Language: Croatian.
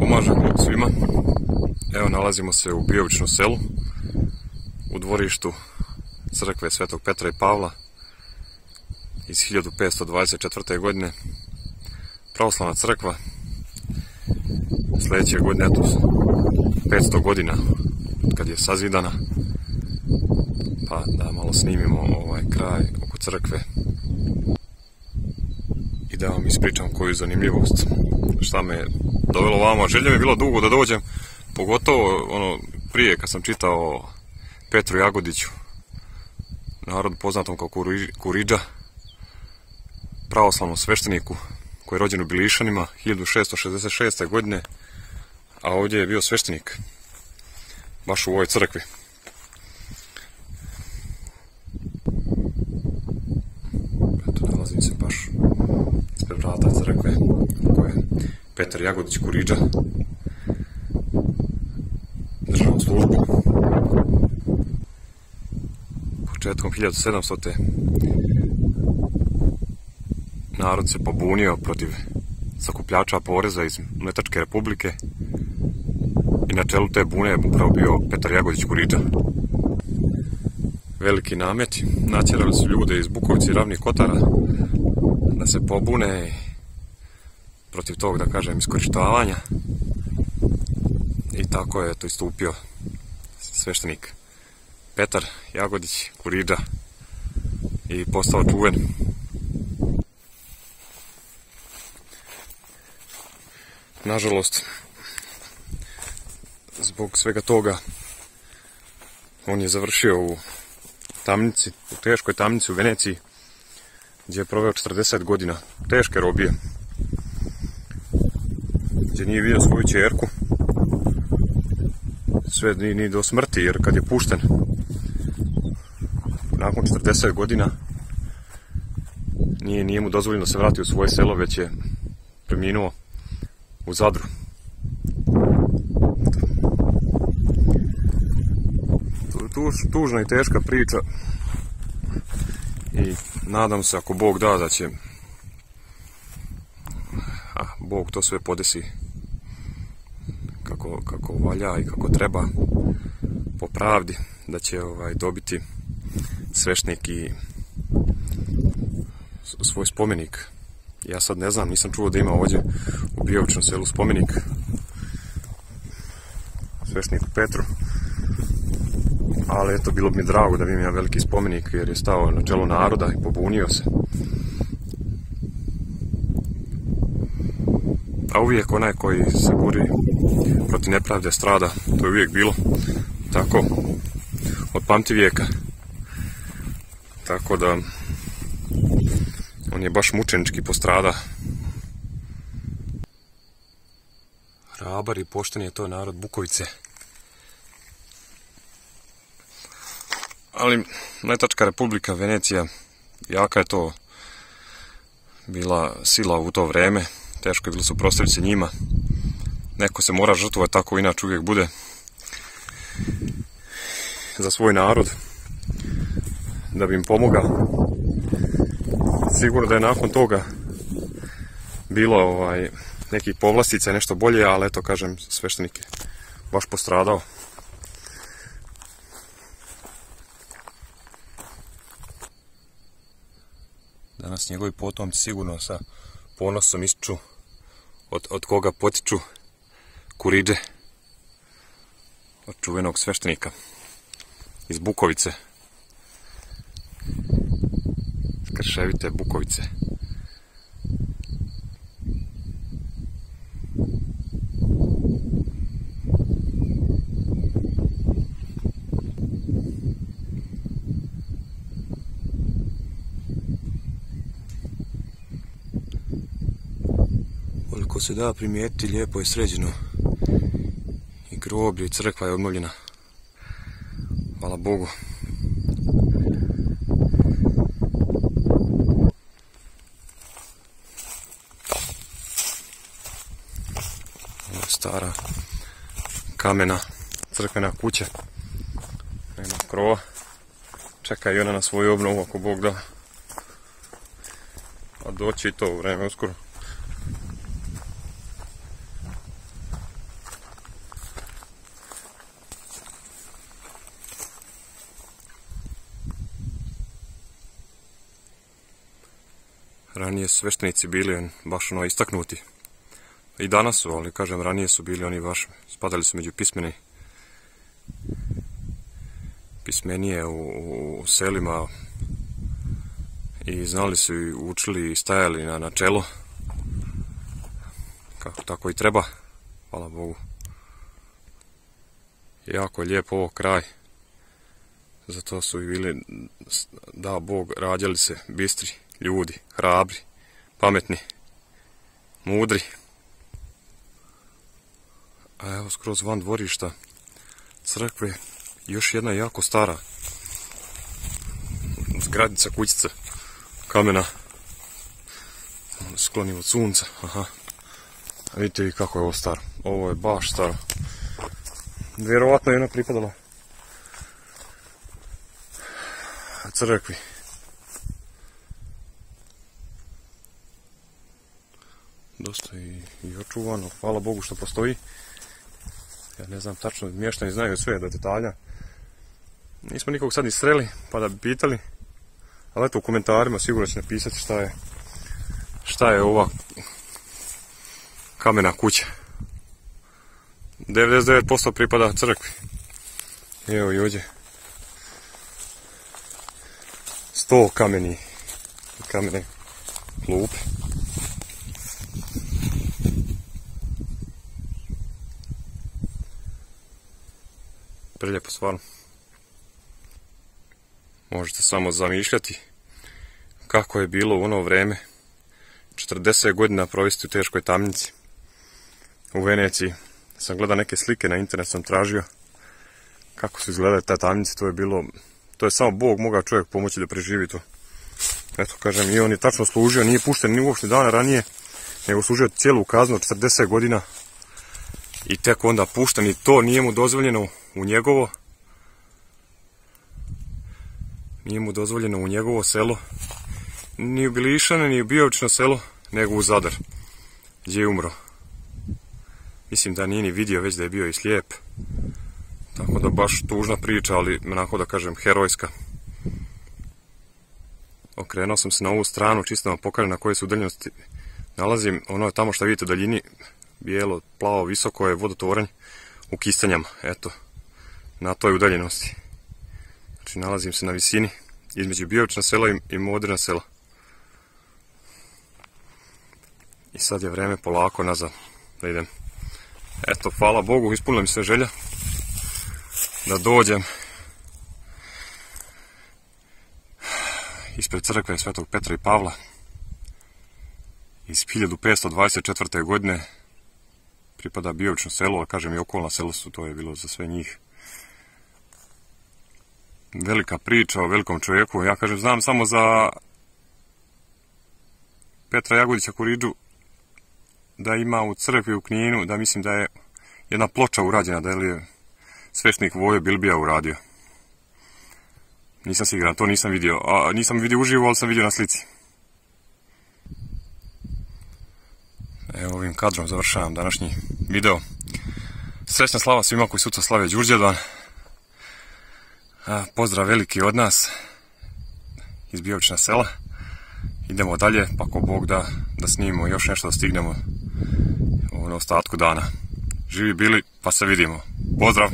Pomažem svima. Evo nalazimo se u Bijovičnom selu, u dvorištu crkve Svetog Petra i Pavla iz 1524. godine. Pravoslavna crkva. Sljedeće godine, eto, 500 godina kad je sazidana. Pa da malo snimimo ovaj kraj oko crkve da vam ispričam koju zanimljivost. Šta me dovelo vamo. Želje mi je bilo dugo da dođem, pogotovo ono prije kad sam čitao Petru Jagodiću, narodu poznatom kao Kuriđa, pravoslavnom svešteniku koji je rođen u Bilišanima 1666. godine, a ovdje je bio sveštenik, baš u ovoj crkvi. Eto, nalazim se baš ispred vrata crkve koje je Petar Jagodić Kuriđa državnu službu početkom 1700. narod se pobunio protiv sakupljača poreza iz Mletačke republike i na čelu te bune je upravo bio Petar Jagodić Kuriđa. Veliki nameti, natjerali su ljude iz Bukovci i Ravnih Kotara da se pobune protiv tog, da kažem, iskorištavanja i tako je to istupio sveštenik Petar Jagodić Kuriđa i postao čuven. Nažalost, zbog svega toga on je završio u tamnici, u teškoj tamnici u Veneciji gdje je proveo 40 godina teške robije gdje nije vidio svoju čerku sve ni, do smrti jer kad je pušten nakon 40 godina nije, nije mu dozvoljeno se vrati u svoje selo već je preminuo u Zadru. Tuž, tužna i teška priča i nadam se ako Bog da da će Bog to sve podesi kako, kako valja i kako treba po pravdi da će ovaj, dobiti svešnik i svoj spomenik. Ja sad ne znam, nisam čuo da ima ovdje u Bijovičnom selu spomenik svešniku Petru. Ali eto, bilo bi mi drago da bi imao veliki spomenik jer je stao na čelo naroda i pobunio se. A uvijek onaj koji se bori protiv nepravde strada, to je uvijek bilo tako od pamti vijeka. Tako da on je baš mučenički postrada. Hrabar i pošten je to narod Bukovice. Ali Letačka republika Venecija, jaka je to bila sila u to vreme, teško je bilo suprostaviti se njima. Neko se mora žrtvovati, tako inače uvijek bude za svoj narod da bi im pomogao. Sigurno da je nakon toga bilo ovaj, nekih povlastica i nešto bolje, ali eto kažem sveštenik je baš postradao. Danas njegovi potomci sigurno sa ponosom ističu od, od koga potiču kuriđe od čuvenog sveštenika iz Bukovice. Krševite Bukovice. Se da primijetiti, lijepo je sređeno. I groblje i crkva je obnovljena. Hvala Bogu. stara kamena crkvena kuća. Nema krova. Čeka i ona na svoju obnovu ako Bog da. A doći i to vreme uskoro. Ranije sveštenici bili baš ono istaknuti. I danas su, ali kažem ranije su bili oni baš, spadali su među pismeni pismenije u, u selima i znali su i učili i stajali na načelo kako tako i treba hvala Bogu jako je lijepo ovo kraj zato su i bili da Bog rađali se bistri ljudi, hrabri, pametni, mudri. A evo skroz van dvorišta crkve još jedna jako stara zgradica kućica kamena. Skloni od sunca aha. Vidite i kako je ovo staro. Ovo je baš staro. Vjerovatno je ona pripadala crkvi dosta i, i očuvano hvala Bogu što postoji ja ne znam tačno, mještani znaju sve do detalja. Nismo nikog sad ni sreli, pa da bi pitali. Ali eto u komentarima sigurno će napisati šta je šta je ova kamena kuća. 99% pripada crkvi. Evo i ovdje. Sto kameni kamene klupe. Preljepo stvarno. Možete samo zamišljati kako je bilo u ono vreme 40 godina provesti u teškoj tamnici u Veneciji. Sam gledao neke slike na internet, sam tražio kako su izgledali ta tamnice, to je bilo, to je samo Bog mogao čovjek pomoći da preživi to. Eto, kažem, i on je tačno služio, nije pušten ni uopšte dana ranije, nego služio cijelu kaznu 40 godina i tek onda pušten i to nije mu dozvoljeno u njegovo. Nije mu dozvoljeno u njegovo selo. Ni u Bilišane, ni u Bijovično selo nego u Zadar gdje je umro. Mislim da nije ni vidio već da je bio i slijep. Tako da baš tužna priča ali onako da kažem herojska. Okrenuo sam se na ovu stranu čisto vam pokažem na kojoj se udaljenosti nalazim. Ono je tamo što vidite u daljini bijelo, plavo, visoko je vodotvoranj u Kistanjama, eto na toj udaljenosti. Znači nalazim se na visini između Biovična sela i Moderna sela. I sad je vreme polako nazad da idem. Eto, hvala Bogu, ispunila mi se želja da dođem ispred crkve Svetog Petra i Pavla iz 1524. godine pripada Biovično selo, a kažem i okolna sela su, to je bilo za sve njih velika priča o velikom čovjeku. Ja kažem, znam samo za Petra Jagodića Kuriđu da ima u crkvi u Kninu, da mislim da je jedna ploča urađena, da je svešnik Vojo Bilbija uradio. Nisam siguran, to nisam vidio. A, nisam vidio uživo, ali sam vidio na slici. Evo ovim kadrom završavam današnji video. Srećna slava svima koji sutra slave Đurđedan. Pozdrav veliki od nas iz Bijovična sela. Idemo dalje, pa ko Bog da, da snimimo još nešto da stignemo u ostatku dana. Živi bili, pa se vidimo. Pozdrav!